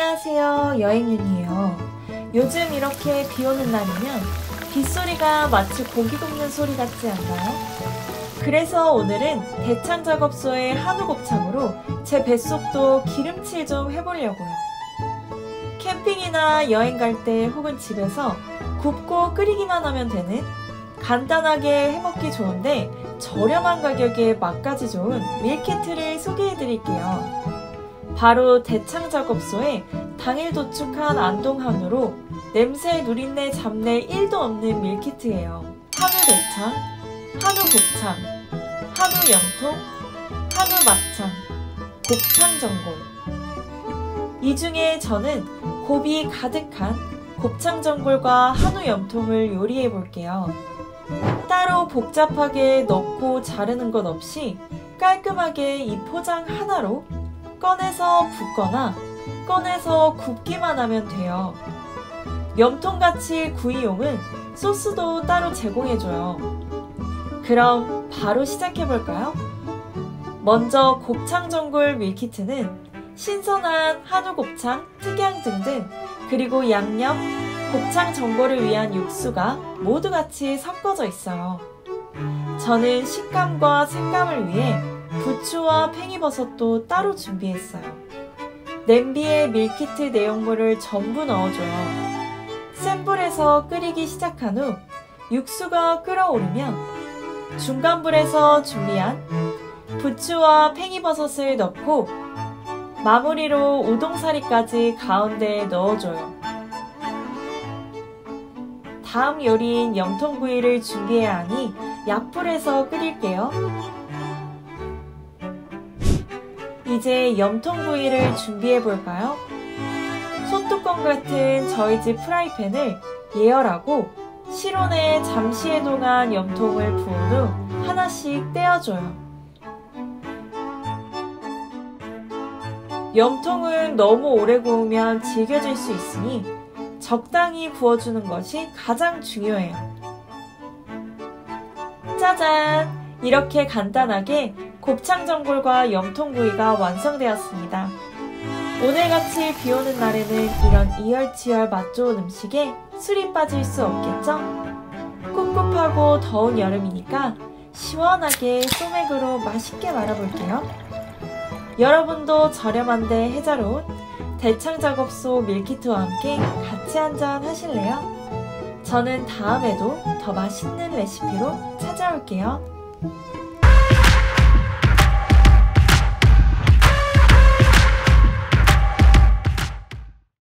안녕하세요. 여행윤이에요. 요즘 이렇게 비 오는 날이면 빗소리가 마치 고기 굽는 소리 같지 않나요? 그래서 오늘은 대창 작업소의 한우 곱창으로 제 뱃속도 기름칠 좀 해보려고요. 캠핑이나 여행 갈 때 혹은 집에서 굽고 끓이기만 하면 되는 간단하게 해먹기 좋은데 저렴한 가격에 맛까지 좋은 밀키트를 소개해 드릴게요. 바로 대창 작업소에 당일 도축한 안동 한우로 냄새 누린내 잡내 1도 없는 밀키트예요. 한우 대창, 한우 곱창, 한우 염통, 한우 막창, 곱창 전골. 이 중에 저는 곱이 가득한 곱창 전골과 한우 염통을 요리해 볼게요. 따로 복잡하게 넣고 자르는 것 없이 깔끔하게 이 포장 하나로 꺼내서 붓거나 꺼내서 굽기만 하면 돼요. 염통같이 구이용은 소스도 따로 제공해줘요. 그럼 바로 시작해볼까요? 먼저 곱창 전골 밀키트는 신선한 한우 곱창, 특양 등등 그리고 양념, 곱창 전골을 위한 육수가 모두 같이 섞어져 있어요. 저는 식감과 색감을 위해 부추와 팽이버섯도 따로 준비했어요. 냄비에 밀키트 내용물을 전부 넣어줘요. 센 불에서 끓이기 시작한 후 육수가 끓어오르면 중간 불에서 준비한 부추와 팽이버섯을 넣고 마무리로 우동사리까지 가운데에 넣어줘요. 다음 요리인 염통구이를 준비해야 하니 약불에서 끓일게요. 이제 염통구이를 준비해 볼까요? 소뚜껑 같은 저희 집 프라이팬을 예열하고 실온에 잠시 해동한 염통을 부은 후 하나씩 떼어줘요. 염통은 너무 오래 구우면 질겨질 수 있으니 적당히 구워주는 것이 가장 중요해요. 짜잔! 이렇게 간단하게 곱창 전골과 염통구이가 완성되었습니다. 오늘같이 비 오는 날에는 이런 이열치열 맛 좋은 음식에 술이 빠질 수 없겠죠? 꿉꿉하고 더운 여름이니까 시원하게 소맥으로 맛있게 말아볼게요. 여러분도 저렴한데 해자로운 대창 작업소 밀키트와 함께 같이 한잔 하실래요? 저는 다음에도 더 맛있는 레시피로 찾아올게요.